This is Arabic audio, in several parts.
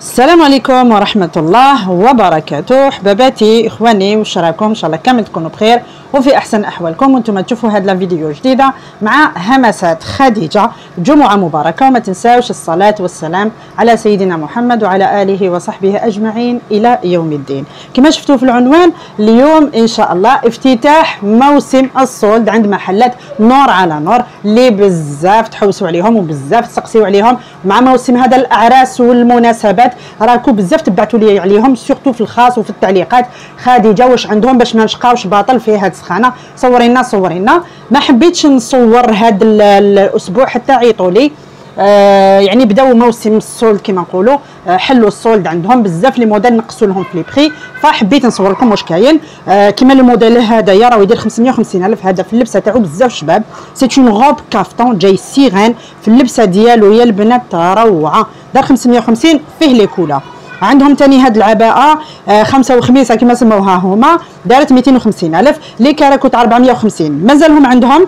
السلام عليكم ورحمة الله وبركاته. حباباتي إخواني وش راكم إن شاء الله كامل تكونوا بخير. وفي أحسن أحوالكم وأنتم تشوفوا هذه الفيديو جديدة مع همسات خديجة. جمعة مباركة وما تنساوش الصلاة والسلام على سيدنا محمد وعلى آله وصحبه أجمعين إلى يوم الدين. كما شفتوا في العنوان اليوم إن شاء الله افتتاح موسم الصولد عند محلات نور على نور اللي بزاف تحوسوا عليهم وبزاف تسقسيوا عليهم. مع موسم هذا الأعراس والمناسبات راكو بزاف تبعتوا لي عليهم surtout في الخاص وفي التعليقات. خديجة واش عندهم باش ما نشقاوش باطل في هذه السخانه صورينا صورينا. ما حبيتش نصور هذا الأسبوع حتى عيطوا لي. آه يعني بداو موسم ال soldes كما نقولوا. آه حلوا ال soldes عندهم بزاف les modèles نقصوا لهم في les prix فحبيت نصور لكم واش كاين. آه كما الموديل هذايا راه يدير 550 ألف. هذا في اللبسة تاعو بزاف شباب. c'est une robe caftan جاي sirène في اللبسة ديالو يا البنات روعة. دار 550 فيه les couleurs عندهم ثاني هاد العباءة آه خمسة وخميسه كما سموها هما دارت 250 ألف لي كراكوت 450 مازالهم عندهم؟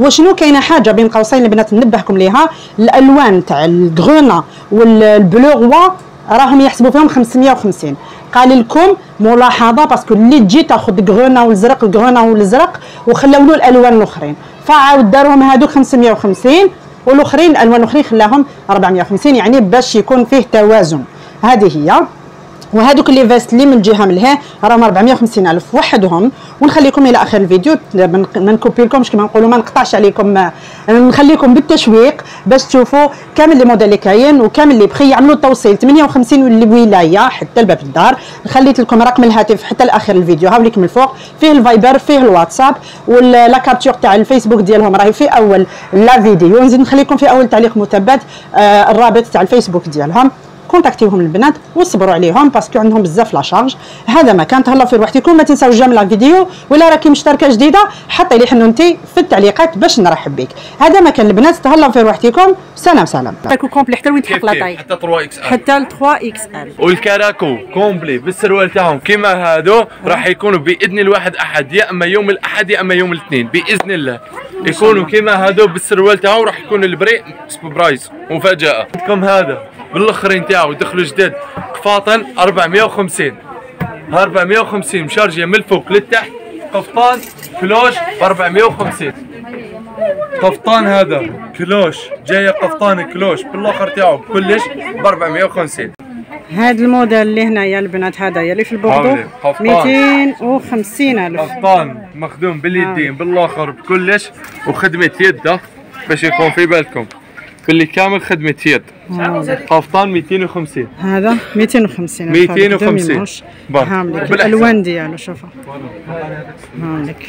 وشنو كاينة حاجة بين قوسين البنات ننبهكم ليها؟ الألوان تاع ال grenat وال bleu roi راهم يحسبوا فيهم 550 قال لكم ملاحظة parce que اللي تجي تاخذ grenat والزرق grenat والازرق وخلاو له الألوان الأخرين. فعاود دارهم هذوك 550 والأخرين الألوان الأخرين خلاهم 450 يعني باش يكون فيه توازن. هذه هي. وهذوك les vestes اللي من جهة من لهيه راهم 450 ألف وحدهم. ونخليكم إلى آخر الفيديو ما ن couper لكمش كما نقولوا ما نقطعش عليكم نخليكم بالتشويق باش تشوفوا كامل les modèles اللي كاين وكامل les prix يعملوا التوصيل 58 الولايه حتى لباب الدار. خليت لكم رقم الهاتف حتى لآخر الفيديو هاوليك من الفوق. فيه ال Viber فيه الواتساب و la capture تاع الفيسبوك ديالهم راهي في أول la vidéo. نزيد نخليكم في أول تعليق مثبت آه الرابط تاع الفيسبوك ديالهم. contacter وهم البنات وصبروا عليهم parce que عندهم بزاف la charge. هذا ما كان. تهلاو في روحتكم ما تنساوش j'aime للفيديو ولا راكي مشتركة جديدة حطي لي حنونتي في التعليقات باش نرحب بك. هذا ما كان البنات. تهلاو في روحتكم سلام سلام. كراكو complet حتى وين تلحق la taille حتى 3 XL حتى ل 3 XL والكراكو complet بالسروال تاعهم كيما هادو راح يكونوا بإذن الواحد أحد يا أما يوم الأحد يا أما يوم الاثنين. بإذن الله. يكونوا كيما هادو بالسروال تاعهم راح يكون البري برايس مفاجأة. كم هذا. بالاخرين تاعو دخلوا جداد قفاطن 450 450 مشارجيه من الفوق للتحت. قفطان كلوش ب 450 قفطان هذا كلوش. جاية قفطان كلوش. بالآخر تاعو كلش ب 450 هذا الموديل اللي هنايا البنات هذا اللي في البوردو. حاولي، قفطان. 250 ألف. قفطان مخدوم باليدين بالآخر بكلش. وخدمة يد باش يكون في بالكم. باللي كامل خدمه يد قفطان 250 هذا 250 الف 250 بارك. هاملك. بالإحسان. الالوان ديالو شوفوا. هاملك.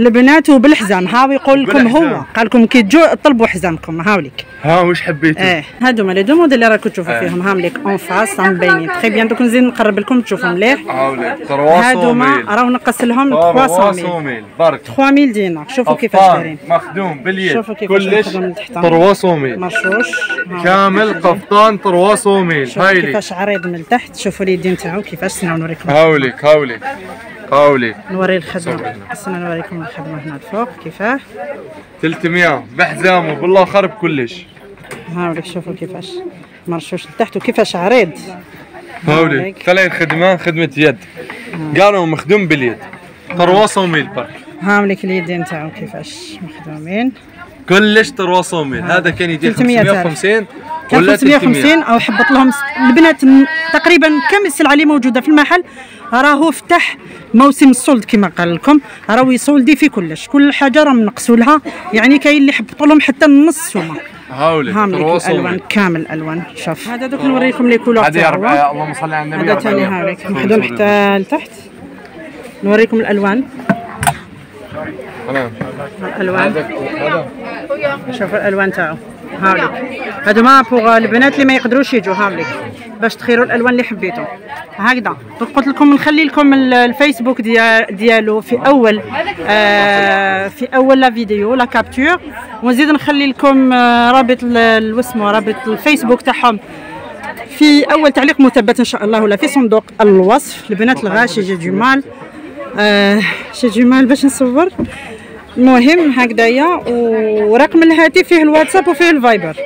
البنات وبالحزام هاو يقول لكم هو. قال لكم كي تجوا طلبوا حزامكم. هاوليك ها وش حبيتوا آه هادو لي دو موديل اللي راكم تشوفوا آه. فيهم. هامليك اون فاس راهم باينين تخي بيان دوك نزيد نقرب لكم تشوفوا مليح. 300 هادوما راهو نقص لهم 300 300 بارك 3000 دينار شوفوا كيفاش دايرين. مخدوم باليد. شوفوا كيفاش كلش مخدوم من تحت. 300 مرشوش. كامل قفطان 300 شوفوا هايلي كيفاش عريض من تحت. شوفوا اليدين تاعو كيفاش نوريكم هاوليك هاوليك هاوليك نوري الخدمة. سنا نوريكم الخدمه هنا الفوق. كيفاه؟ 300 بحزامه. بالاخر بكلش هاوليك شوفوا كيفاش. مرشوش لتحت وكيفاش عريض؟ هاولي. طلع خدمة خدمة يد. قالوا مخدوم باليد. 300 بارك هاوليك اليدين تاعو كيفاش؟ مخدومين. كلش 300 هذا كان يدير 300 550 كان ولا 550 أو حبط لهم البنات تقريبا كم السلعة اللي موجودة في المحل. راهو فتح موسم الصلد كما قال لكم. راهو يصولدي في كلش. كل حاجة راهم نقصوا لها. يعني كاين اللي حبطوا لهم حتى النص هاولي هاملك الألوان 300 كامل الألوان. شوف. هذا دوك نوريكم les couleurs هذه أربعة. اللهم صل على النبي. هذا ثاني. هاوليك مخدوم حتى لتحت. نوريكم الألوان. الألوان. شوفوا الألوان تاعو. هاوليك هادو mais pour البنات اللي ما يقدروش يجوا هاوليك باش تخيروا الألوان اللي حبيتوا هكذا. قلت لكم نخلي لكم ال- الفيسبوك ديا- ديالو في أول آه في أول la vidéo la capture ونزيد نخلي لكم آه رابط واسمه رابط الفيسبوك تاعهم. في أول تعليق مثبت إن شاء الله ولا في صندوق الوصف. البنات الغاشي j'ai du mal آه j'ai du mal باش نصور. المهم هكذايا ورقم الهاتف فيه الواتساب وفيه ال Viber.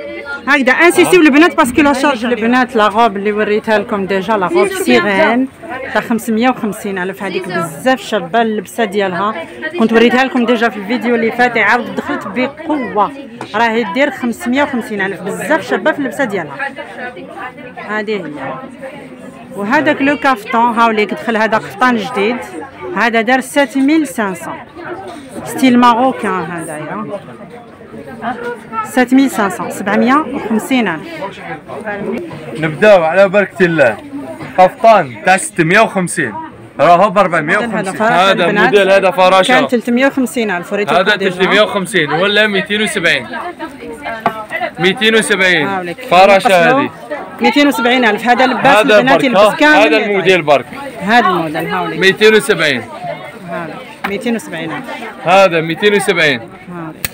هكذا insister و البنات parce que la charge البنات la robe اللي وريتها لكم déjà la robe sirène تاع 550 ألف هذيك بزاف شابة اللبسة ديالها. كنت وريتها لكم déjà في الفيديو اللي فات عاود دخلت بقوة. راهي دير 550 ألف بزاف شابة في اللبسة ديالها. هذه هي. وهذاك le caftan هاوليك دخل هذا قفطان جديد. هذا دار 7500 style marocain هذايا 7500 750 الف نبداو على بركة الله. قفطان تاع 650 راهو ب 450 فراشه هذا البنات. موديل هذا كان فراشة 350 ألف هذا 350 ولا 270 270 هاوليك. فراشة نقصلو. هذه. 270 ألف. هذا لباس هذا البنات يلبس كامل. هذا الموديل برك هذا الموديل هاوليك 270 هاوليك 270 الف هذا 270 هاوليك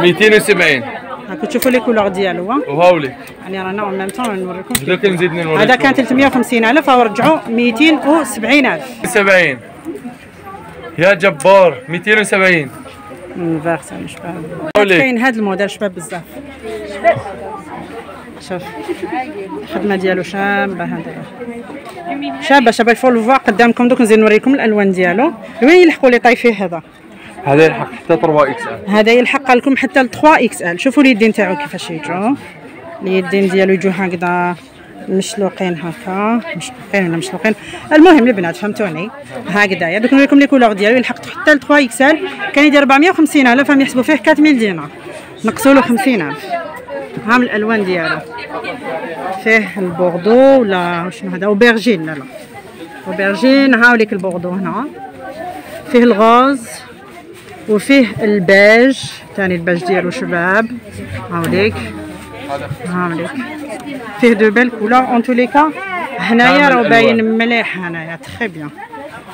270 هاكو تشوفوا لي كولور ديالو. ها وهاولي يعني رانا اون ميم طون نوريكم. دوك نزيد نوريكم. هذا كان 350 ألف ورجعوا 270 ألف. 70 يا جبار 270 فيرسون شباب. كاين هذا الموديل شباب بزاف. شوف. الخدمة ديالو شابه هذا شابه شابه الفول فوا قدامكم دوك نزيد نوريكم الألوان ديالو. وين يلحقوا les tailles فيه هذا؟ هذا يلحق حتى 3 XL. هذا يلحق لكم حتى ل 3 XL. شوفوا اليدين تاعو كيفاش يجوا اليدين ديالو يجوا هكذا مشلوقين هكا. مشلوقين ولا مشلوقين؟ المهم البنات فهمتوني؟ هكذايا دوك نوريكم les couleurs ديالو. يلحق حتى ل 3 XL. كان يدير 450 الف يحسبوا فيه 4000 دينار. نقصوا له 50 الف ها من الألوان ديالو. فيه البوردو ولا شنو هذا؟ aubergine لا لا. aubergine هاوليك البوردو هنا. فيه ال rose وفيه البيج ثاني البيج ديالو شباب. هاوليك هاوليك فيه de belles couleurs. en tous les cas هنايا راه باين. مليح هنايا. très bien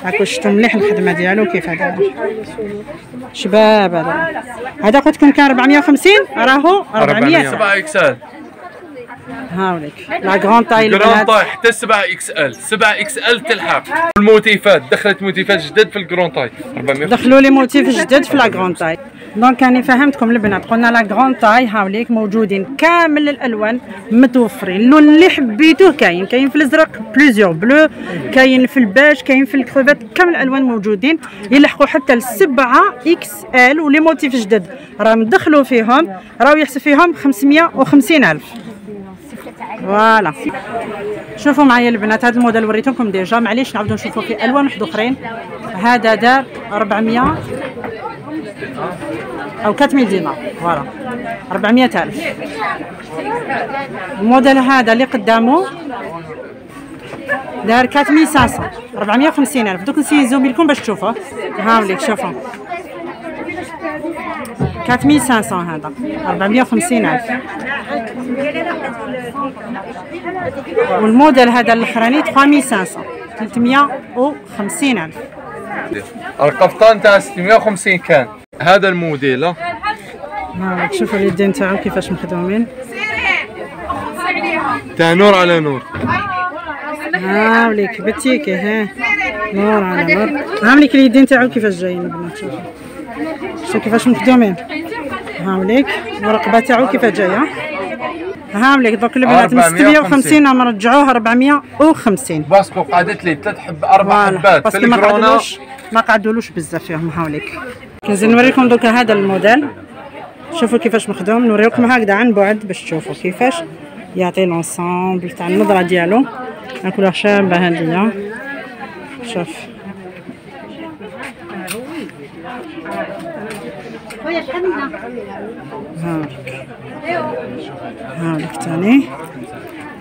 هاكو شفتو مليح الخدمة ديالو كيف هذا؟ شباب هذا. هذا قلت لكم كان 450 راهو 400 7 X هاوليك la grande taille grande البنات. taille حتى 7 XL. 7 XL تلحق. الموتيفات دخلت موتيفات جدد في ال grande taille 400 دخلوا les motifs جدد في la grande taille donc راني فهمتكم البنات قلنا la grande taille هاوليك موجودين كامل الألوان متوفرين. اللون اللي حبيتوه كاين. كاين في الأزرق plusieurs bleus كاين في الباج كاين في الكروفات كامل الألوان موجودين. يلحقوا حتى لسبعة XL و les motifs جدد راهم دخلوا فيهم. راهو يحسب فيهم 550 ألف. voilà. شوفوا معايا البنات هذا الموديل وريتكم déjà. معليش نعاودو نشوفوا في ألوان واحد أخرين. هذا دار 400 أو 4000 دينار voilà. 400 ألف. الموديل هذا اللي قدامه دار 4500 450 ألف. دوك ن essayer ن zoomer لكم باش تشوفوا هاوليك شوفوا 4500 هذا. 450 ألف. والموديل هذا الأخراني 3500 350 ألف. القفطان تاع 650 كان. هذا الموديل ها. شوفوا اليدين تاعو كيفاش مخدومين. تاع نور على نور. هاوليك بتيكي ها؟ نور على نور. هاوليك اليدين تاعو كيفاش جايين البنات شوفوا شوفوا كيفاش مخدومين. هاوليك والرقبة تاعو كيفاش جاية؟ هاوليك دوك البنات من 450. 650 راهم رجعوه 450 parce que قعدت لي ثلاث حب أربع حبات. في parce que ما قعدولوش ما قعدولوش بزاف فيهم هاوليك كنزيد نوريكم دوكا هذا الموديل. شوفوا كيفاش مخدوم. نوريكم هكذا عن بعد باش تشوفوا كيفاش. يعطي لونسومبل تاع النظرة ديالو. كلها شابه هادية. شوف. هاوليك هاوليك تاني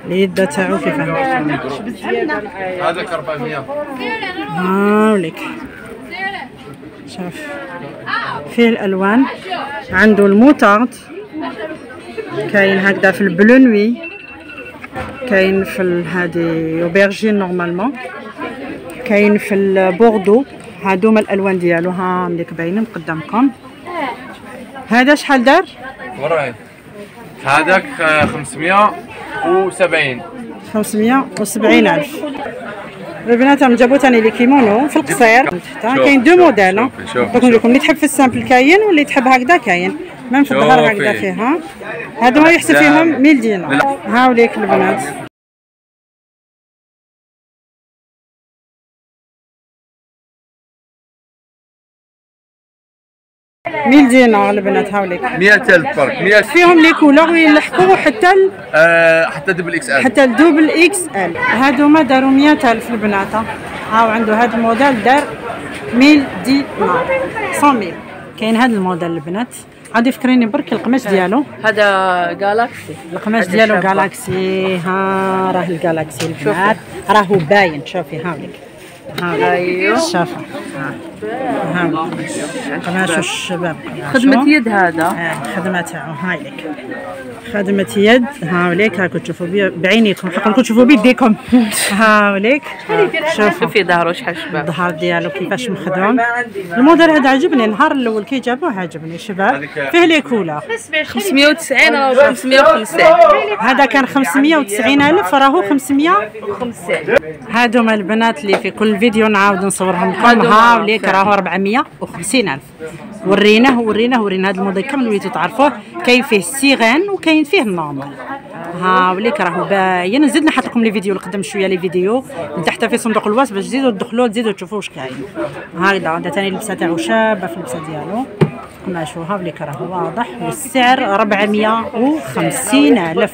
اليد تاعو كيف هاوليك هذاك 400 هاوليك شوف. فيه الألوان. عنده الموتارد كاين هكذا في ال bleu nuit. كاين في هادي aubergine normalement. كاين في البوردو هادوما الألوان ديالو. ها مليك باينين قدامكم هذا شحال دار؟ وراي. هذاك آه، 570 570 ألف. البنات هم جابوا ثاني les kimonos في القصير. من تحت شوف، كاين deux modèles دوك نقول لكم اللي تحب في ال simple كاين واللي تحب هكذا كاين. من في الظهر. هكذا فيها. ما يحسب فيهم 100 دينار. هاوليك البنات. ميل دينار البنات هاوليك؟ 100000 فرق 100 فيهم لي كولور ويلحقوا حتى ال- آه حتى دبل إكس ال حتى الدوبل إكس ال هادوما داروا 100000 البنات هاو عنده هذا الموديل دار 1000 دينار 100000 كاين هذا الموديل البنات. عاد يفكريني برك القماش ديالو. هذا galaxy القماش ديالو galaxy ها راه ال galaxy البنات. راهو باين شوفي هاوليك. ها. شافه ها قماش الشباب. خدمة يد هذا. خدمة تاعو هاي لك. خدمة يد. هاوليك هاكو تشوفوا بعينيكم حق راكم تشوفوا بيديكم هاوليك. شوفوا. شوفي ظهره شحال شباب الظهر ديالو كيفاش مخدوم. الموديل هذا عجبني. النهار الأول كي جابوه عجبني شباب. فيه les couleurs. 590 راهو 550 هذا كان 590 ألف راهو 500 50 هادوما البنات اللي في كل فيديو نعاود نصورهم لكم. هاوليك راهو 450 ألف. وريناه وريناه ورينا هذا الموديل كامل وليتو تعرفوه. كاين فيه السيغان وكاين فيه ال normal هاوليك راهو باين. نزيد نحط لكم لي فيديو القدم شوية لي فيديو. تحت في صندوق الوصف باش تزيدوا تدخلوا تزيدوا تشوفوا واش كاين. هكذا هذا ثاني اللبسه تاعو شابة في اللبسة ديالو. قماشو هاوليك راهو واضح. والسعر 450 ألف.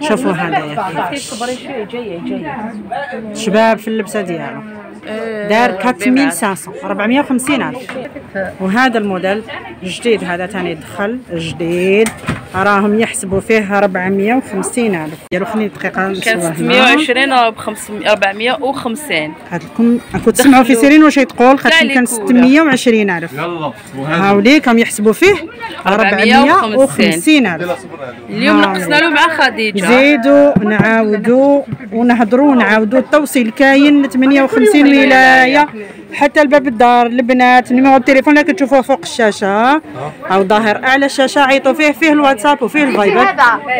شوفوا جاية شباب في اللبسة ديالو. دار 4500 450 ألف. وهذا الموديل جديد هذا تاني دخل جديد. راهم يحسبوا فيه 450 ألف. ديالو خليني دقيقة كان نصور 620 راه ب 450 هاد لكم راكم تسمعوا في سيرين واش يتقول؟ خاطر لي كان كولا. 620 ألف. يلا وهذا. هاوليك راهم يحسبوا فيه؟ 450 الف اليوم نقصنا له مع خديجة. نزيدوا نعاودوا ونهضروا ونعاودوا التوصيل كاين 58 ولاية. حتى لباب الدار البنات numéro التليفون اللي كتشوفوه فوق الشاشة. أو ظاهر أعلى الشاشه عيطوا فيه فيه الواتساب وفيه ال Viber.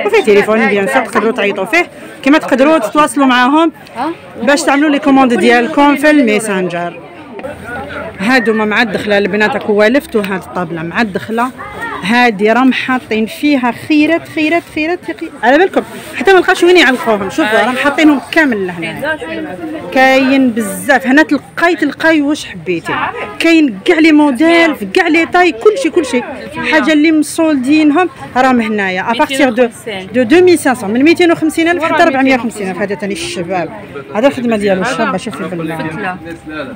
وفيه تليفون bien sûr تقدروا تعيطوا فيه. كما تقدروا تتواصلوا معاهم باش تعملوا les commandes ديالكم في ال Messenger. هادو ما مع الدخله البنات راكو والفتوا هاد ال table مع الدخله هادي راهم حاطين فيها خيرات خيرات خيرات. خي- على بالكم حتى ما لقاش وين يعلقوهم شوفوا راهم حاطينهم كامل لهنا. كاين بزاف. هنا تلقاي تلقاي واش حبيتي. كاين كاع les modèles في كاع les tailles كلشي كلشي. حاجة اللي مصولدينهم راهم هنايا. à partir de 250. de 2500 من 250 ألف حتى 450 ألف. هذا ثاني الشباب. هذا الخدمة ديالو الشابه شوفي بال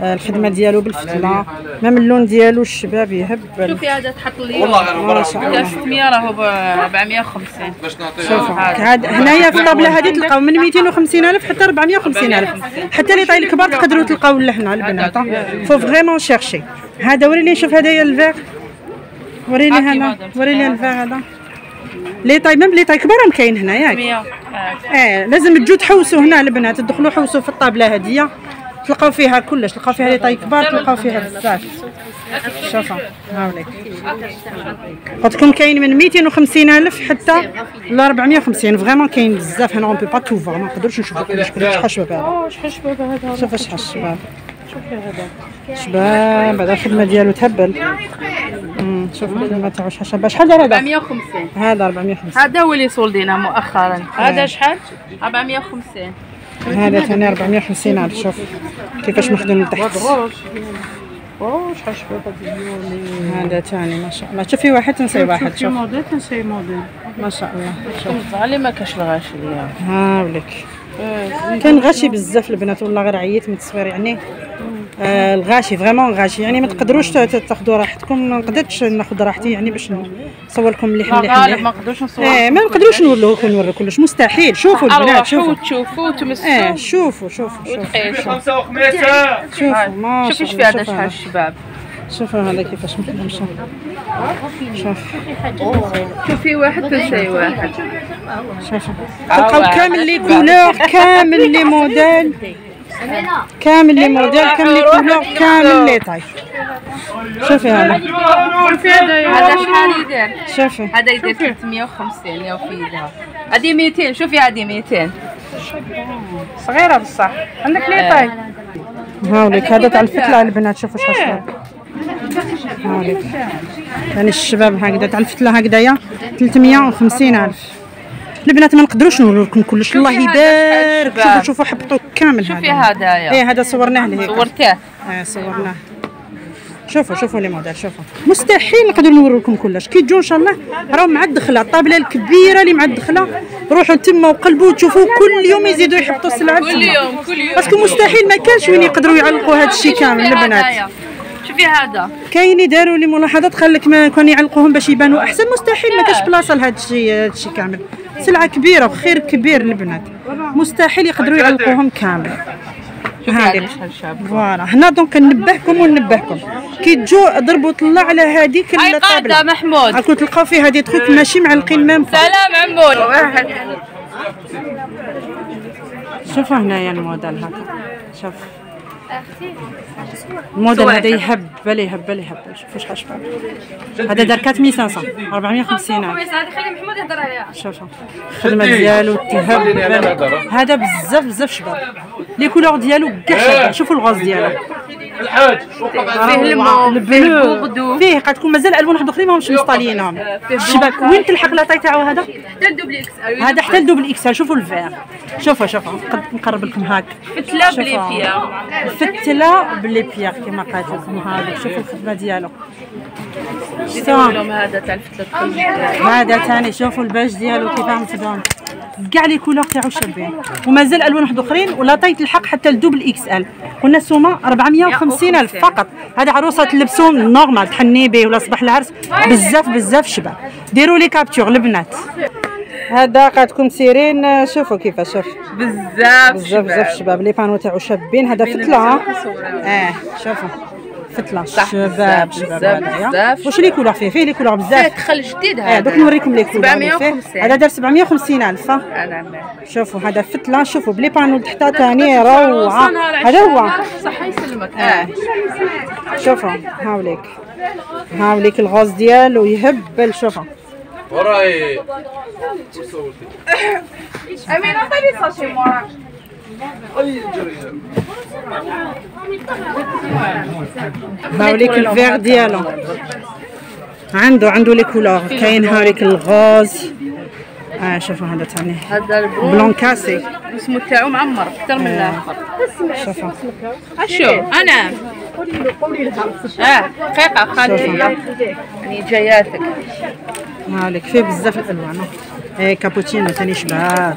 آه، الخدمة ديالو بالفتلة. même اللون ديالو الشباب يهبل شوفي هذا تحط لي. والله غير ما شاء كان الله 600 راهو ب 450 باش نعطي شوفوا هاد هنايا في ال table هذه تلقاو من 250 ألف حتى 450 ألف. حتى لي طاي الكبار تقدروا تلقاو لهنا البنات فو فريمون شيرشي هذا وريني نشوف هذايا الفيغ وريني هنا. وريني الفيغ هذا. لي طاي ميم لي طاي كبار راهم كاين هنا ياك 100 آه لازم تجوا تحوسوا هنا البنات تدخلوا حوسوا في الطابلة هذه تلقاو فيها كلش تلقاو فيها لي طاي كبار تلقاو فيها بزاف. شوفوا هاوليك قلت لكم كاين من 250 ألف حتى ل 450 فريمون كاين بزاف. هنا اون بو با تو فوا ما كلش. كلش شحال شباب هذا؟ شحال شباب هذا؟ شوف شحال الشباب شباب هذا الخدمة ديالو تهبل. أمم، شوف الخدمة تاعو شحال شباب. شحال دار هذا؟ 450 هذا 450 هذا هو اللي صولدينا مؤخرا. هذا شحال؟ 450 هذا ثاني 450 الف شوف كيفاش مخدوم من تحت. اوه شحال شباب هذا ثاني ما شاء الله. شوفي واحد تنسي واحد شوف موديل تنسي موديل. ما شاء الله شوف. علي ما كاش الغاشي ها ولك كان غاشي بزاف البنات والله غير عييت من التصوير يعني آه الغاشي فريمون غاشي يعني ما تقدروش تا- تا- تاخذوا راحتكم ما قدرتش ناخذ راحتي يعني باش نصور لكم مليح مليح ما نقدروش نصور إيه ما نقدروش نوريوكم نوري كلش. مستحيل. شوفوا البنات شوفوا. وتشوفوا وتمسوا إيه شوفوا شوفوا شوفوا. وخميسة شوفوا شوفي شوفي الله هذا شوفوا. شحال هذا. الشباب. شوفوا هذا كيفاش مخدوم شوف شوف. شوفي واحد تنسي واحد. شوفوا. تلقاو كامل les couleurs كامل les modèles. كامل les modèles كامل les couleurs كامل les tailles. شوفي هذا. هذا شحال يدير شوفي. هذا يدير 350 يا وفيدها هذه 200 شوفي هذه 200 صغيرة بصح. عندك les tailles؟ هاوليك هذا تاع الفتلة البنات. شوفوا شحال شباب هاوليك ثاني الشباب هكذا تاع الفتلة هكذايا 350 ألف. البنات ما نقدروش نورو لكم كلش. الله يبارك. شوفوا. شوفوا حبطوا كامل شوفي هذا. هدايا إيه هذا صورناه لهيك. صورتيه. آه صورناه. شوفوا شوفوا les modèles شوفوا. مستحيل نقدروا نورو لكم كلش. كي تجوا إن شاء الله راهو مع الدخلة. ال table الكبيرة اللي مع الدخلة. روحوا تما وقلبوا تشوفوا كل يوم يزيدوا يحطوا السلعة كل. يوم كل يوم. parce que مستحيل ما كانش وين يقدروا يعلقوا هذا الشيء كامل البنات. شوفي هذا. كاين اللي داروا لي ملاحظات قال لك ما كانوا يعلقوهم باش يبانوا أحسن. مستحيل ما كاش بلاصة لهذا الشيء هذا الشيء كامل. سلعة كبيرة وخير كبير للبنات. مستحيل يقدروا يعلقوهم كامل. شاب فوالا. هنا دونك ننبهكم وننبهكم. كي تجوا ضربوا طلع على هذيك هاي الطابله قاعدة محمود. راكم تلقاو فيها دي تخوك ماشي معلقين ميم با. سلام عمود شوفوا هنايا الموديل هكا. شوف. الموديل هذا حلو. يهبل يهبل يهبل شوفوا شحال شباب هذا دار 4500 450 هذه خلي محمود يهضر عليها. شوفوا الخدمه ديالو تهبل هذا بزاف بزاف شباب. لي كولور ديالو كاع شابه شوفوا الغاز ديالو. الحاج. فيه الموف فيه البوغدو فيه قد تكون مازال ألوان واحد آخرين ماهمش مصطالينهم فيه الشباب بلونكا. وين تلحق لاطاي تاعو هذا؟ حتى الدوبل إكس. ال هذا حتى الدوبل اكسل شوفوا الفير. شوفوا شوفوا. قد نقرب لكم هاك. فتله شوفوا. بلي فيها فتله ب les pierres كما قالت لكم هذا. شوفوا الخدمة ديالو. شفتوا لهم هذا تاع هذا ثاني شوفوا الباج ديالو كيف مخدوم كاع les couleurs تاعو شابين. ومازال ألوان واحد أخرين و la taille تلحق حتى ال double XL. قلنا السومة 450 ألف فقط. هذا عروسة تلبسوا normal تحني به ولا صباح العرس. بزاف بزاف شباب. ديروا لي capture البنات. هذا قاعدكم سيرين شوفوا كيفاش شوف. بزاف بزاف بزاف شباب. les panneaux تاعو شابين هذا فتلة؟ آه شوفوا. فتلة. شباب بزاف، بزاف،. واش les couleurs فيه؟ فيه les couleurs فيه بزاف دخل جديد آه هذا. دوك نوريكم les couleurs اللي فيه. 750. هذا دار 750 ألف؟ أنا شوفوا هذا فتلة. شوفوا ب les panneaux تحت ثاني روعة. هذا هو. صح يسلمك. آه. شوفوا هاوليك. هاوليك ال rose ديالو يهبل. شوفوا. وراي امين عطيني sachet مورا هاوليك الفيغ ديالو عنده عنده les couleurs كاين هاوليك ال rose آه شوفوا هذا ثاني هذا ال blanc blanc cassé الاسم تاعو معمر أكثر من الآخر شوفوا اشو أنا آه دقيقه خلي يعني جاياتك هاوليك فيه بزاف الالوان إيه كابوتشينو ثاني شباب.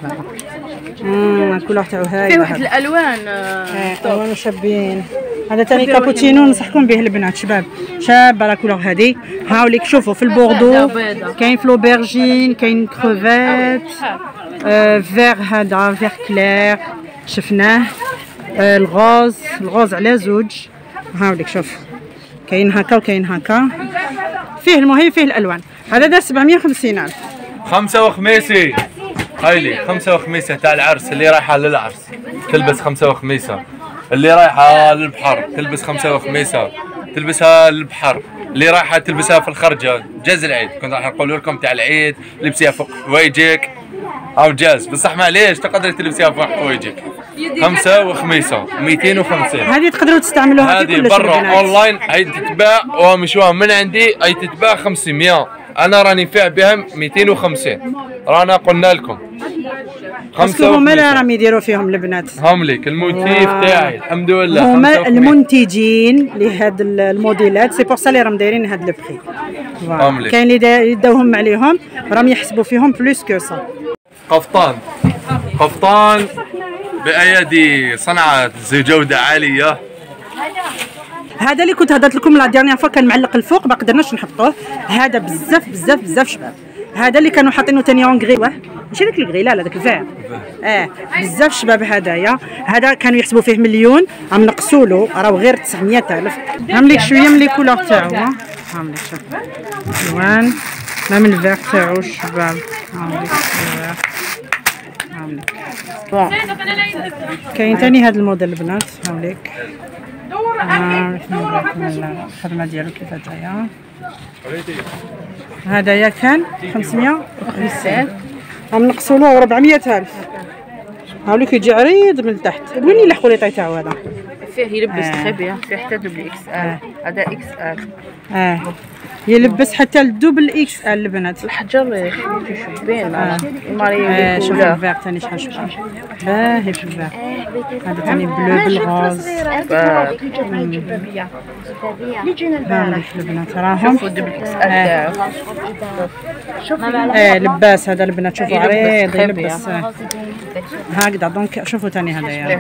ال couleur تاعو فيه هايله واحد. الألوان آه، إيه ألوان شابين هذا ثاني كابوتشينو ننصحكم به البنات شباب. شابه la couleur هذه هاوليك شوفوا في البوردو. كاين في l'aubergine كاين كروفيت آه vert هذا vert clair شفناه. آه ال rose. ال rose على زوج. هاوليك شوف. كاين هكا وكاين هكا. فيه المهم فيه الألوان. هذا دار 750 ألف. خمسة وخميسي هايلي خمسة وخميسة تاع العرس اللي رايحة للعرس. تلبس خمسة وخميسة. اللي رايحة للبحر تلبس خمسة وخميسة. تلبسها للبحر. اللي رايحة تلبسها في الخرجة جاز العيد. كنت راح نقول لكم تاع العيد لبسيها فوق حوايجك أو جاز. بصح معليش تقدري تلبسيها فوق حوايجك خمسة وخميسة. 250 هذه تقدروا تستعملوها في هذه برا أونلاين هي تتباع. ومشوها من عندي هي تتباع 500 أنا راني نفيع بها 250 رانا قلنا لكم. parce que هما اللي 5 راهم يديروا فيهم البنات. هم لك ال motif. تاعي الحمد لله هما 55. المنتجين لهاد ال- الموديلات. c'est pour ça اللي راهم دايرين هاد أملي. كاين اللي دا- يداوهم عليهم. راهم يحسبوا فيهم plus que ça قفطان. قفطان بأيادي صنعت جودة عالية. هذا اللي كنت هضرت لكم la dernière fois كان معلق الفوق ما قدرناش نحطوه. هذا بزاف بزاف بزاف شباب. هذا اللي كانوا حاطينه ثاني en gris واه. ماشي داك ال gris لا لا داك ال vert. آه بزاف شباب هذايا. هذا كانوا يحسبوا فيه مليون. عم نقصوا له. راهو غير 900000 هم لك شوية من les couleurs تاعو. ها هم لك شوف الوان من ال vert تاعو شباب. هم لك ال vert. هم لك bon كاين ثاني هذا الموديل البنات. نوريكم الخدمه ديالو كيف جاية هذايا كان 550 هم نقصوا له 400 ألف. هاوليك يجي عريض من تحت. les tailles تاعو هذا؟ فيه يلبس آه. très bien فيه حتى double XL هذا XL آه. يلبس حتى ال double XL البنات. الحجر آه. آه شوف كلها الفيغ تاني شحال شباب باهي في الفيغ هذا تاني bleu بال rose هاوليك البنات راهم. شوفوا X. L آه. آه لباس هذا البنات شوفوا يلبس عريض يلبس. آه. هكذا donc شوفوا تاني هذايا.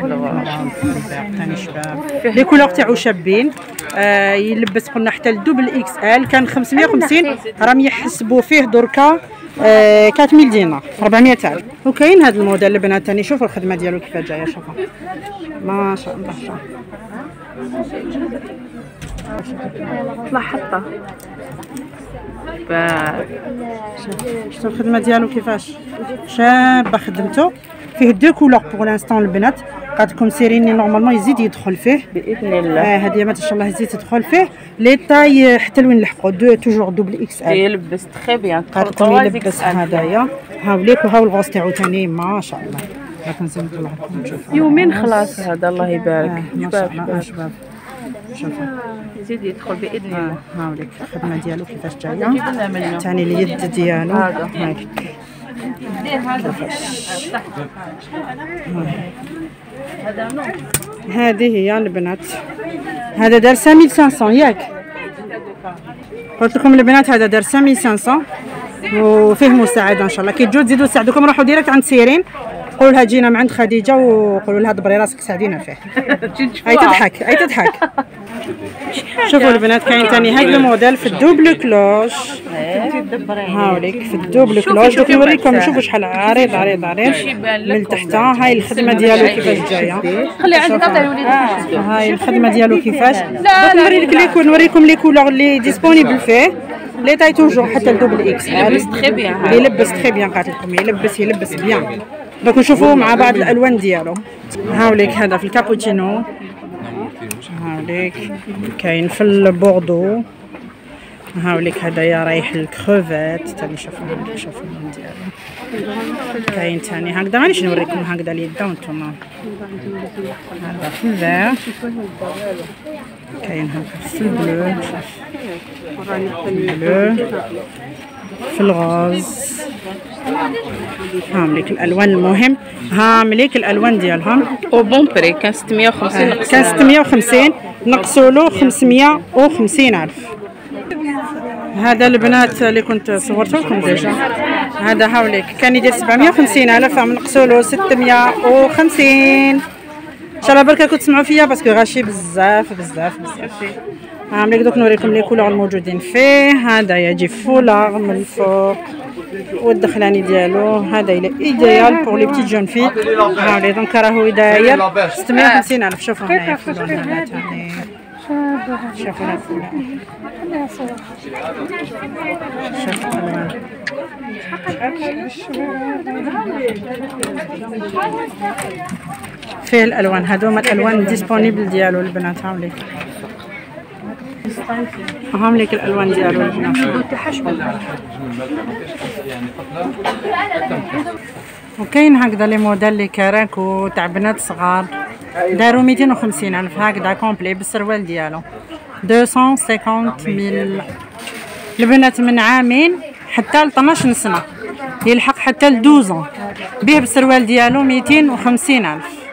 ثاني شباب. les couleurs تاعو شابين. آه يلبس قلنا حتى ال double XL. كان 550 راهم يحسبوا فيه دركا آه 4000 دينار 400 الف وكاين هذا الموديل البنات ثاني شوفوا الخدمة ديالو كيف جاية شوفوا. ما شاء الله طلع حطة. شفتوا الخدمة ديالو كيفاش شابة خدمته. فيه deux couleurs pour l'instant البنات. قادكم سيريني normalement يزيد يدخل فيه. بإذن الله. آه هذه ما شاء الله يزيد تدخل فيه. les tailles حتى لوين لحقوا de toujours double XL يلبس très bien قادكم يلبس هذايا. هاو ليك وهاو ال rose تاعو ثاني ما شاء الله. يومين خلاص هذا الله يبارك. آه ما شاء شباب الله شباب شوفوا. يزيد يدخل بإذن آه الله. هاو ليك. الخدمة ديالو كيفاش جاية؟ ثاني اليد ديالو. هذا. هذه هي البنات. هذا دار 5500 ياك. قلت لكم البنات هذا دار 5500 وفيه مساعدة إن شاء الله. كي تجوا تزيدوا تساعدوكم روحوا direct عند سيرين. قولوا لها جينا من عند خديجة وقولوا لها دبري راسك ساعدينا فيه. أي تضحك أي تضحك. شوفوا البنات كاين ثاني هذا الموديل في ال double cloche. هاوليك في ال double cloche. دوك نوريكم شوفوا شحال عريض عريض عريض. من. تحت هاي الخدمة ديالو كيفاش جاية؟ خلي عندك الوليد هاي الخدمة ديالو كيفاش. دوك نوري لك les cou- نوريكم les couleurs اللي disponibles فيه. les tailles toujours حتى ال double X. يلبس bien. هذا. يلبس très bien قالت لكم. يلبس يلبس bien دوك نشوفوا مع بعض الألوان ديالو. هاوليك هذا في الكابوتشينو هاوليك كاين في البوردو. هاوليك هذايا رايح الكروفيت تاني شوفوا هاوليك اللون ديالو كاين تاني هكذا. مانيش نوريكم هكذا اليد نتوما هذا في ال vert. كاين هكا في ال bleu. في ال bleu. في ال rose ها مليك الألوان المهم. ها مليك الألوان ديالهم. au bon prix كان 650 نقص كان 650 نقصوا له 550 ألف. هذا البنات اللي كنت صورت لكم déjà. هذا هاوليك كان يدير 750 ألف نقصوا له 650 إن شاء الله بركة كنت تسمعوا فيا parce que غاشي بزاف بزاف بزاف. عاملك دوك نوريكم les couleurs الموجودين فيه هذا يجي فولار من الفوق والدخلاني ديالو هذا il est idéal pour les petites jeunes في هاولي donc راهو داير 650 الف شوفوا هنايا تاني شوفوا الفولار شوفوا الالوان فيه الالوان هذوما الالوان disponibles ديالو البنات هاوليك هاهم ليك الالوان ديالو. البنات وكاين هكذا les modèles les كراكو تاع بنات صغار. داروا 250 ألف. هكذا كومبلي بالسروال ديالو. 250 ميل البنات من عامين حتى ل 12 سنه يلحق حتى ل 12 بيه بالسروال ديالو 250 ألف.